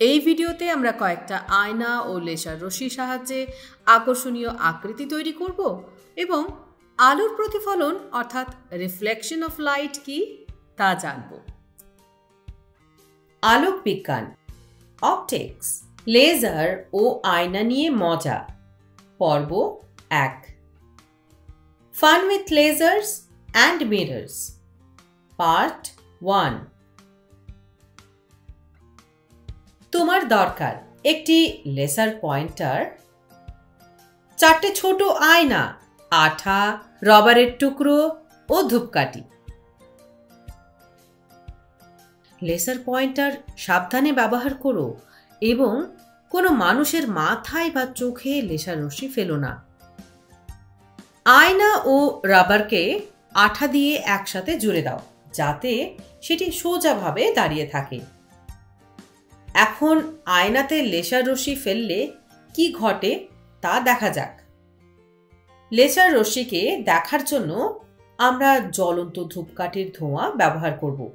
এই ভিডিওতে আমরা কয়েকটা আয়না ও লেসার রশ্মির সাহায্যে আকর্ষণীয় আকৃতি তৈরি করব এবং আলোর প্রতিফলন অর্থাৎ রিফ্লেকশন অফ লাইট কি তা জানব। আলোক বিজ্ঞান অপটিক্স লেজার ও আয়না নিয়ে মজা, পর্ব এক। Fun with lasers and mirrors part one তোমার দরকার। একটি লেসার পয়েন্টার চারটে ছোট আয়না, আঠা, রবারের টুকরো ও ধূপকাঠি। লেসার পয়েন্টার সাবধানে ব্যবহার করো এবং কোনো মানুষের মাথায় বা চোখে লেসার রশ্মি ফেলো না। আয়না ও রাবারকে আঠা দিয়ে একসাথে জুড়ে দাও, যাতে সেটি সোজাভাবে দাঁড়িয়ে থাকে। এখন আয়নাতে লেসার রশ্মি ফেললে কি ঘটে তা দেখা যাক। লেসার রশ্মিকে দেখার জন্য আমরা জ্বলন্ত ধূপকাঠির ধোঁয়া ব্যবহার করব।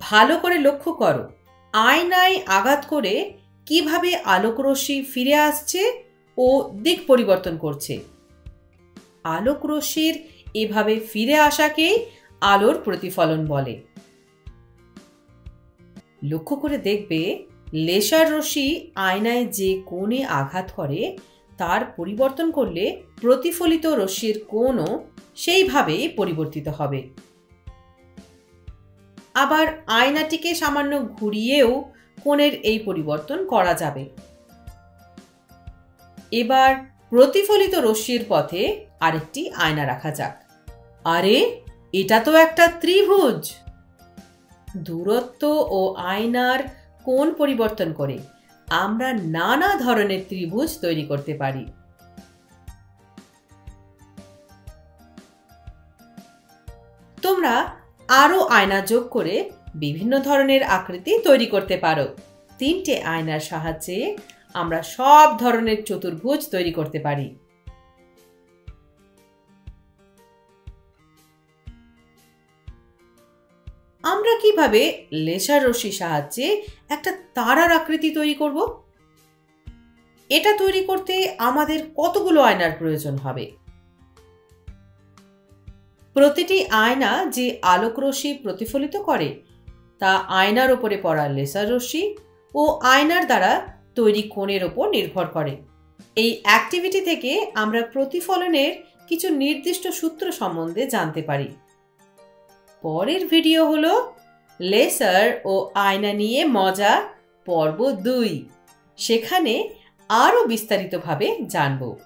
ভালো করে লক্ষ্য করো, আয়নায় আঘাত করে কীভাবে আলোক রশ্মি ফিরে আসছে ও দিক পরিবর্তন করছে। আলোক রশ্মির এভাবে ফিরে আসাকেই আলোর প্রতিফলন বলে। লক্ষ্য করে দেখবে, লেসার রশ্মি আয়নায় যে কোণে আঘাত করে, তার পরিবর্তন করলে প্রতিফলিত রশ্মির কোণও সেইভাবেই পরিবর্তিত হবে। আবার আয়নাটিকে সামান্য ঘুরিয়েও কোণের এই পরিবর্তন করা যাবে। এবার প্রতিফলিত রশ্মির পথে আরেকটি আয়না রাখা যাক। আরে, এটা তো একটা ত্রিভুজ! দূরত্ব ও আয়নার কোণ পরিবর্তন করে আমরা নানা ধরনের ত্রিভুজ তৈরি করতে পারি। তোমরা আরও আয়না যোগ করে বিভিন্ন ধরনের আকৃতি তৈরি করতে পারো। তিনটে আয়নার সাহায্যে আমরা সব ধরনের চতুর্ভুজ তৈরি করতে পারি। কীভাবে লেসার রশ্মি সাহায্যে একটা তারার আকৃতি তৈরি করব। এটা তৈরি করতে আমাদের কতগুলো আয়নার প্রয়োজন হবে? প্রতিটি আয়না যে আলোক রশ্মি প্রতিফলিত করে, তা আয়নার ওপরে পড়া লেসার রশ্মি ও আয়নার দ্বারা তৈরি কোণের ওপর নির্ভর করে। এই অ্যাক্টিভিটি থেকে আমরা প্রতিফলনের কিছু নির্দিষ্ট সূত্র সম্বন্ধে জানতে পারি। পরের ভিডিও হলো লেসার ও আয়না নিয়ে মজা পর্ব দুই। সেখানে আরও বিস্তারিতভাবে জানব।